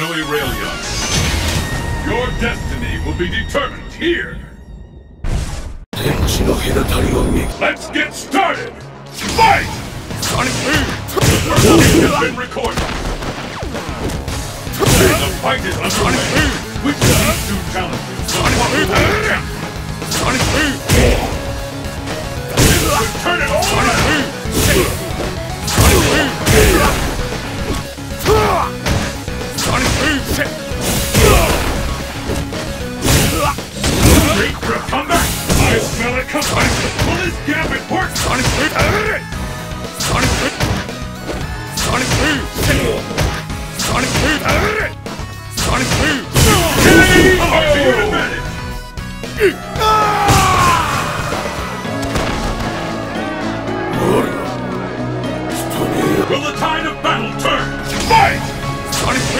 no Aurelion. Your destiny will be determined here! Let's get started! Fight! Sonic Boom! has been! The fight is underway! Which of these two challengers will Sonic Great for a comeback! I smell a comeback! Pull this gap and work! Sonic 3! Sonic 3! Sonic 2! Sonic 2! Sonic 2! Killing! Up to your advantage! Mario! Will the tide of battle turn? Fight! Sonic 3!